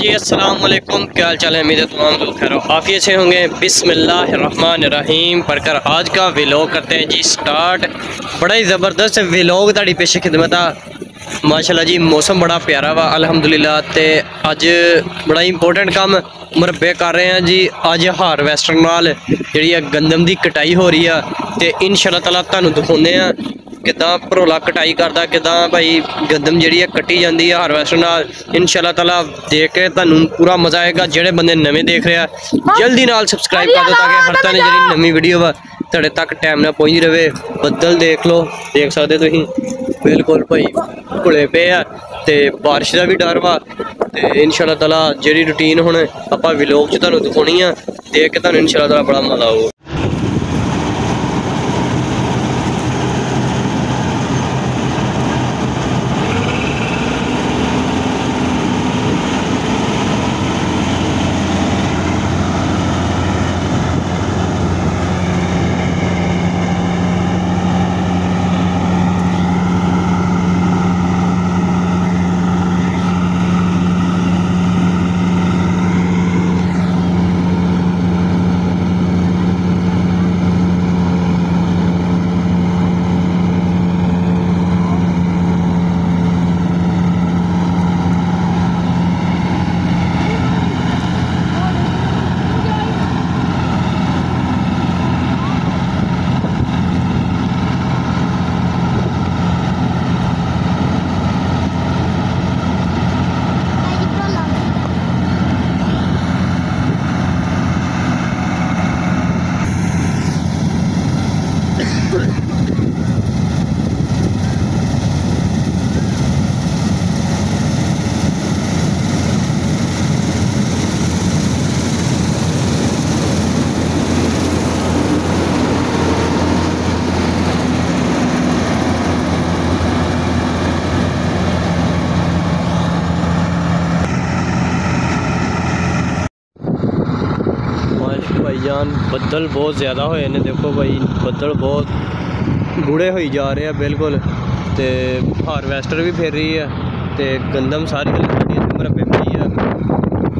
जी असलम क्या हाल चाल है मेरे तमाम लोग खैर आफिय से होंगे। बिसमिल्लाहमान रहीम पढ़कर आज का विलोग करते हैं जी स्टार्ट बड़ा ही ज़बरदस्त विलोग ताड़ी पेश खिदमत आ। माशाल्लाह जी, मौसम बड़ा प्यारा वा अलहमदुल्ला अज बड़ा इंपोर्टेंट काम मुरबे कर रहे हैं जी। अज हारवैस्टर नाल जी गंदम की कटाई हो रही है। तो इन शाला तला तू दिखाने ਕਿਦਾਂ ਭਰੋਲਾ ਕਟਾਈ ਕਰਦਾ, ਕਿਦਾਂ ਭਾਈ ਗੰਦਮ ਜਿਹੜੀ ਹੈ ਕੱਟੀ ਜਾਂਦੀ ਹੈ ਹਾਰਵੈਸਟਰ ਨਾਲ, ਇਨਸ਼ਾਅੱਲਾ ਤਾਲਾ ਦੇਖ ਕੇ ਤੁਹਾਨੂੰ ਪੂਰਾ ਮਜ਼ਾ ਆਏਗਾ, ਜਿਹੜੇ ਬੰਦੇ ਨਵੇਂ ਦੇਖ ਰਿਹਾ ਜਲਦੀ ਨਾਲ ਸਬਸਕ੍ਰਾਈਬ ਕਰ ਦਿਓ ਤਾਂ ਕਿ ਹਰ ਤਰ੍ਹਾਂ ਦੀ ਜਿਹੜੀ ਨਵੀਂ ਵੀਡੀਓ ਵਾ ਤੁਹਾਡੇ ਤੱਕ ਟਾਈਮ ਨਾਲ ਪਹੁੰਚਦੀ ਰਹੇ ਬੱਦਲ ਦੇਖ ਲਓ, ਦੇਖ ਸਕਦੇ ਤੁਸੀਂ, ਬਿਲਕੁਲ ਭਾਈ ਘੁਲੇ ਪਏ ਆ ਤੇ ਬਾਰਿਸ਼ ਦਾ ਵੀ ਡਰ ਵਾ ਤੇ ਇਨਸ਼ਾਅੱਲਾ ਤਾਲਾ ਜਿਹੜੀ ਰੁਟੀਨ ਹੁਣ ਆਪਾਂ ਵਲੌਗ 'ਚ ਤੁਹਾਨੂੰ ਦਿਖਾਉਣੀ ਆ, ਦੇਖ ਕੇ ਤੁਹਾਨੂੰ ਇਨਸ਼ਾਅੱਲਾ ਤਾਲਾ ਬੜਾ ਮਜ਼ਾ ਆਊਗਾ। ਮਾਸ਼ ਬੱਦਲ ਬਹੁਤ ਜ਼ਿਆਦਾ ਹੋਏ ਨੇ, ਦੇਖੋ ਭਾਈ ਬੱਦਲ ਬਹੁਤ ਗੂੜੇ ਹੋਈ ਜਾ ਰਹੇ ਆ, ਬਿਲਕੁਲ। ਤੇ ਹਾਰਵੈਸਟਰ ਵੀ ਫਿਰ ਰਹੀ ਆ, ਤੇ ਗੰਦਮ ਸਾਰੀ ਗਲੀ ਮਰਬੇ ਪਈ ਆ।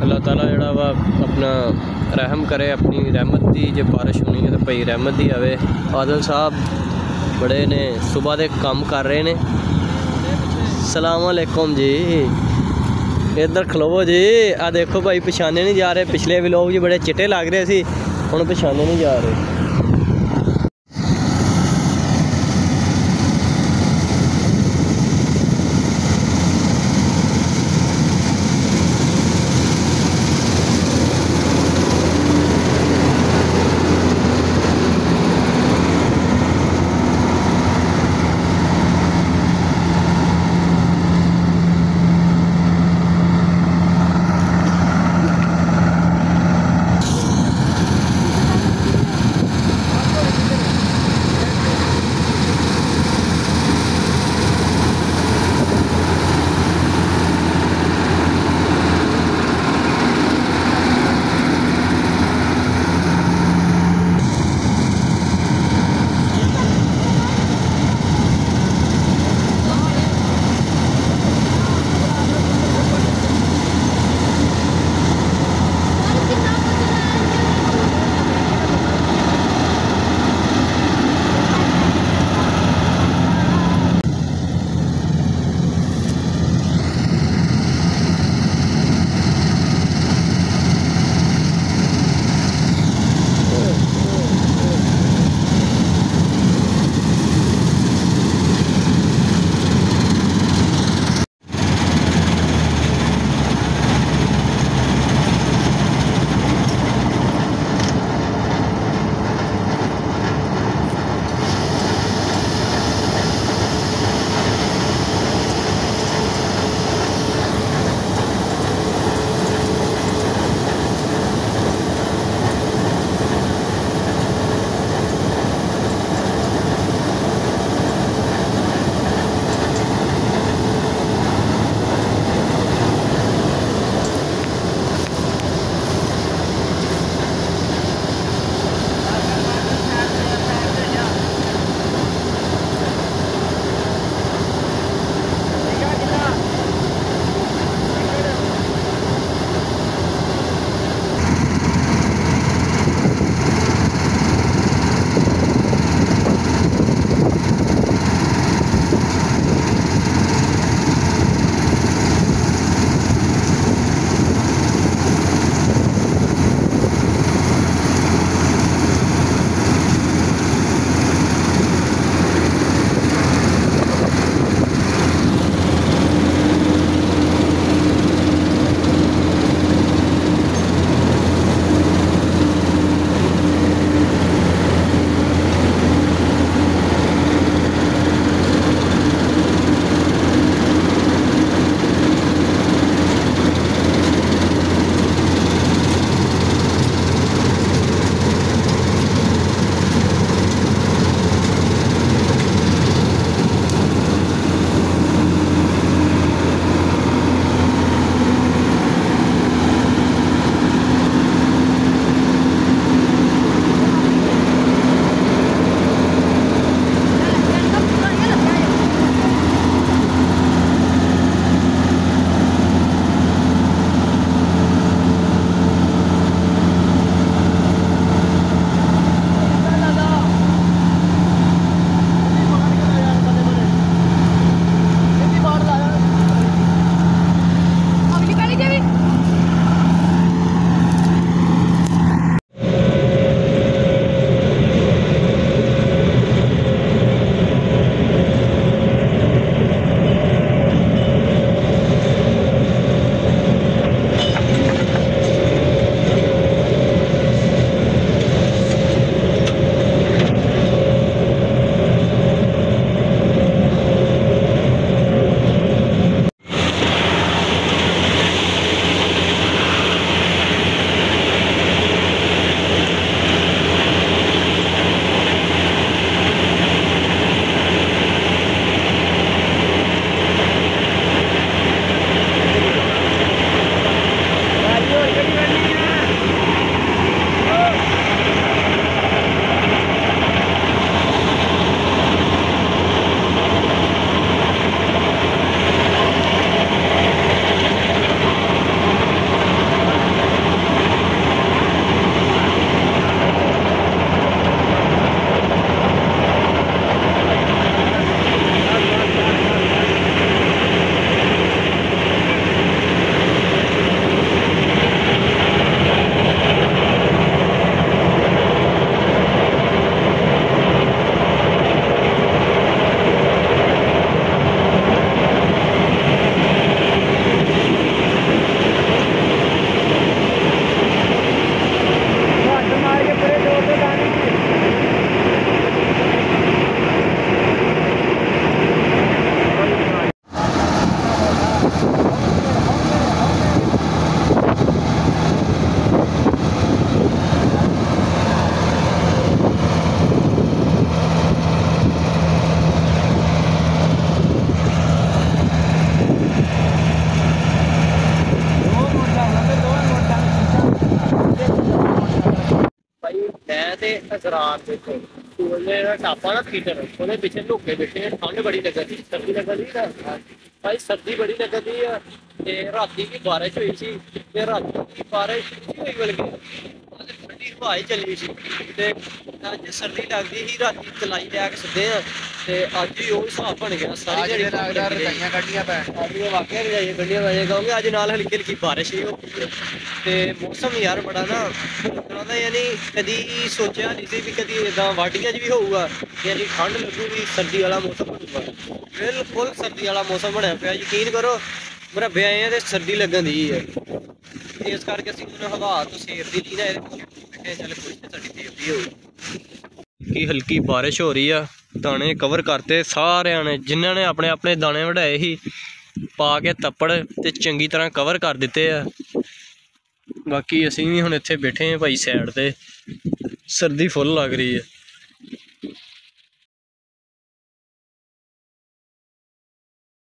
ਅੱਲਾਹ ਤਾਲਾ ਜਿਹੜਾ ਵਾ ਆਪਣਾ ਰਹਿਮ ਕਰੇ, ਆਪਣੀ ਰਹਿਮਤ ਦੀ, ਜੇ ਬਾਰਿਸ਼ ਹੋਣੀ ਹੈ ਤਾਂ ਭਾਈ ਰਹਿਮਤ ਦੀ ਆਵੇ। ਆਦਲ ਸਾਹਿਬ ਬੜੇ ਨੇ, ਸਵੇਰ ਦੇ ਕੰਮ ਕਰ ਰਹੇ ਨੇ। ਸਲਾਮ ਅਲੈਕੁਮ ਜੀ। ਇੱਧਰ ਖਲੋਵੋ ਜੀ। ਆ ਦੇਖੋ ਭਾਈ, ਪਛਾਣੇ ਨਹੀਂ ਜਾ ਰਹੇ। ਪਿਛਲੇ ਵਲੋਗ ਜੀ ਬੜੇ ਚਿੱਟੇ ਲੱਗ ਰਹੇ ਸੀ। ਹੁਣ ਪਛਾਣੇ ਨਹੀਂ ਜਾ ਰਹੇ। ਹਜ਼ਰਾਰ ਦੇਖੋ ਉਹਨੇ ਦਾ ਟਾਪਾ ਨਾ ਖੀਟਰ ਉਹਦੇ ਪਿੱਛੇ ਲੁੱਕ ਕੇ ਬੈਠੇ ਠੰਡ ਬੜੀ ਲੱਗਦੀ ਸਰਦੀ ਲੱਗਦੀ ਨਾ। ਭਾਈ, ਸਰਦੀ ਬੜੀ ਲੱਗਦੀ ਆ, ਤੇ ਰਾਤੀ ਵੀ ਬਾਰਿਸ਼ ਹੋਈ ਸੀ, ਤੇ ਰਾਤੀ ਵੀ ਬਾਰਿਸ਼ ਨਹੀਂ ਹੋਈ ਬਲਕਿ? ਹਵਾ ਹੀ ਚੱਲੀ ਸੀ ਤੇ ਅੱਜ ਸਰਦੀ ਲੱਗਦੀ ਸੀ ਰਾਤੀ ਚਲਾਈ ਲੈ ਕੇ ਸਿੱਧੇ ਆ ਤੇ ਅੱਜ ਵੀ ਉਹ ਹਿਸਾਬ ਬਣ ਗਿਆ ਸਾਰੀ ਲੱਗਦਾ ਰਹੀ। ਰਜਾਈਆਂ ਕੱਢੀਆਂ ਪੈਣ ਅੱਜ ਇਹ ਵਾਕਿਆ ਰਜਾਈਆਂ ਗੱਡੀਆਂ ਵਜੇ ਕਿਉਂਕਿ ਅੱਜ ਨਾਲ ਹਲਕੀ ਹਲਕੀ ਬਾਰਿਸ਼ ਹੋ ਹੈ। ਤੇ ਮੌਸਮ ਯਾਰ ਬੜਾ ਨਾ ਤਰ੍ਹਾਂ ਦਾ ਯਾਨੀ ਕਦੀ ਸੋਚਿਆ ਨਹੀਂ ਸੀ ਵੀ ਕਦੀ ਇਦਾਂ ਵਾਢੀਆਂ 'ਚ ਵੀ ਹੋਊਗਾ ਯਾਨੀ ਠੰਡ ਲੱਗੂਗੀ ਸਰਦੀ ਵਾਲਾ ਮੌਸਮ ਬਣੂਗਾ ਬਿਲਕੁਲ ਸਰਦੀ ਵਾਲਾ ਮੌਸਮ ਬਣਿਆ ਪਿਆ ਯਕੀਨ ਕਰੋ ਮੇਰਾ ਵਿਆਹ ਤੇ ਸਰਦੀ ਲੱਗਣ ਦੀ ਹੈ ਇਸ ਕਰਕੇ ਅਸੀਂ ਉਹਨਾਂ ਹਵਾ ਤੋਂ ਸੇਰ ਦੀ ਲਈ ਨਾ ਇਹਦੇ ਬੈਠੇ ਚੱਲ ਕੋਈ ਸਾਡੀ ਸੇਫਟੀ ਹੋਊਗੀ ਕੀ ਹਲਕੀ ਬਾਰਿਸ਼ ਹੋ ਰਹੀ ਆ? ਦਾਣੇ ਕਵਰ ਕਰਤੇ ਸਾਰਿਆਂ ਨੇ, ਜਿਨ੍ਹਾਂ ਨੇ ਆਪਣੇ ਆਪਣੇ ਦਾਣੇ ਵਢਾਏ ਸੀ, ਪਾ ਕੇ ਤੱਪੜ ਤੇ ਚੰਗੀ ਤਰ੍ਹਾਂ ਕਵਰ ਕਰ ਦਿੱਤੇ ਆ। ਬਾਕੀ ਅਸੀਂ ਵੀ ਹੁਣ ਇੱਥੇ ਬੈਠੇ ਆ ਭਾਈ ਸਾਈਡ ਤੇ। ਸਰਦੀ ਫੁੱਲ ਲੱਗ ਰਹੀ ਹੈ